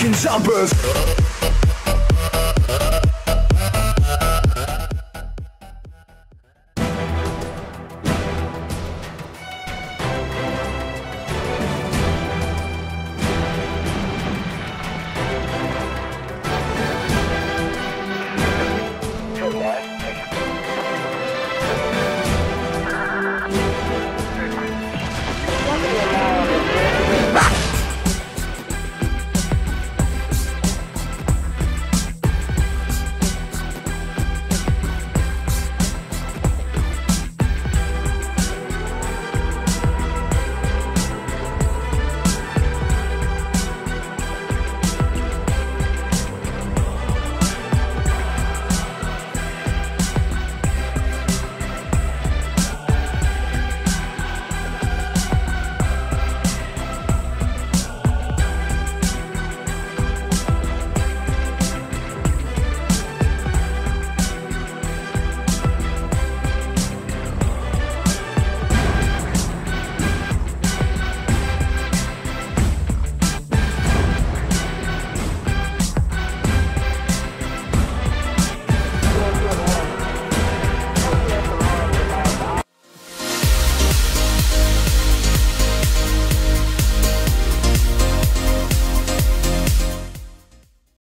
fucking jumpers.